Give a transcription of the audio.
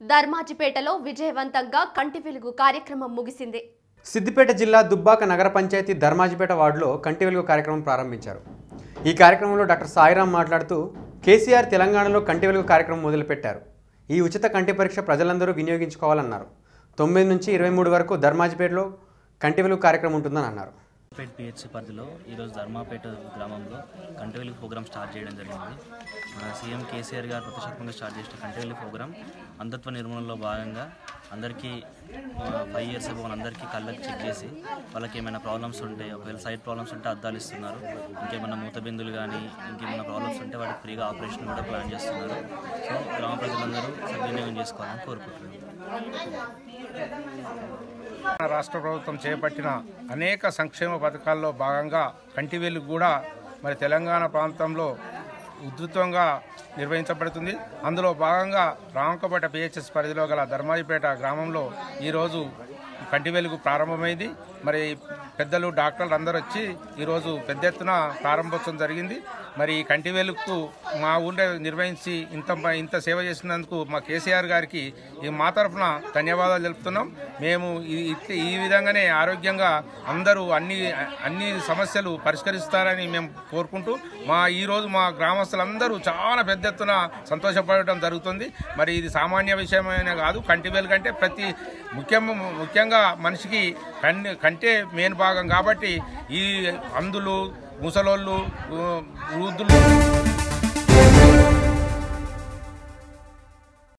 ధర్మాజిపేటలో విజయవంతంగా కంటి వెలుగు కార్యక్రమం ముగిసింది. సిద్దిపేట జిల్లా దుబ్బాక నగర పంచాయతీ ధర్మాజిపేట వార్డులో కంటి వెలుగు కార్యక్రమం ప్రారంభించారు. ఈ కార్యక్రమంలో డాక్టర్ సాయిరాం మాట్లాడుతూ కేసీఆర్ తెలంగాణలో కంటి వెలుగు కార్యక్రమం మొదలుపెట్టారు. ఈ ఉచిత కంటి పరీక్ష ప్రజలందరూ వినియోగించుకోవాలన్నారు. తొమ్మిది నుంచి ఇరవై మూడు వరకు ధర్మాజిపేటలో కంటి వెలుగు కార్యక్రమం ఉంటుందని అన్నారు. పేట్ పిహెచ్సి పరిధిలో ఈరోజు ధర్మాపేట గ్రామంలో కంటి ప్రోగ్రామ్ స్టార్ట్ చేయడం జరిగింది. మన సీఎం కేసీఆర్ గారు ప్రతిష్టాత్మకంగా స్టార్ట్ చేసిన కంటి ప్రోగ్రామ్ అంధత్వ నిర్మూలనలో భాగంగా అందరికీ ఫైవ్ ఇయర్స్ అబో అందరికీ కళ్ళకి చెక్ చేసి వాళ్ళకి ఏమైనా ప్రాబ్లమ్స్ ఉంటే ఒకవేళ సైడ్ ప్రాబ్లమ్స్ ఉంటే అద్దాలు ఇస్తున్నారు. ఇంకేమైనా మూతబిందులు కానీ ఇంకేమైనా ప్రాబ్లమ్స్ ఉంటే వాటికి ఫ్రీగా ఆపరేషన్ కూడా ప్లాన్ చేస్తున్నారు. సో గ్రామ ప్రజలందరూ సద్వినియోగం చేసుకోవాలని కోరుకుంటున్నాను. రాష్ట్ర ప్రభుత్వం చేపట్టిన అనేక సంక్షేమ పథకాల్లో భాగంగా కంటివేలు కూడా మరి తెలంగాణ ప్రాంతంలో ఉధృతంగా నిర్వహించబడుతుంది. అందులో భాగంగా రామకపేట పిహెచ్ఎస్ పరిధిలో గల ధర్మాయిపేట గ్రామంలో ఈరోజు కంటి వెలుగు ప్రారంభమైంది. మరి పెద్దలు డాక్టర్లు అందరూ వచ్చి ఈరోజు పెద్ద ఎత్తున ప్రారంభోత్సవం జరిగింది. మరి ఈ కంటి వెలుగుకు మా ఊళ్ళో నిర్వహించి ఇంత ఇంత సేవ చేసినందుకు మా కేసీఆర్ గారికి ఈ మా తరఫున ధన్యవాదాలు తెలుపుతున్నాం. మేము ఈ- ఈ విధంగానే ఆరోగ్యంగా అందరూ అన్ని అన్ని సమస్యలు పరిష్కరిస్తారని మేము కోరుకుంటూ మా ఈరోజు మా గ్రామస్తులందరూ చాలా పెద్ద ఎత్తున సంతోషపడటం జరుగుతుంది. మరి ఇది సామాన్య విషయమైన కాదు కంటి వేలు కంటే ప్రతి ముఖ్యం ముఖ్యంగా మనిషికి కన్ను కంటే మెయిన్ భాగం కాబట్టి ఈ అందులు ముసలోళ్ళు వృద్ధులు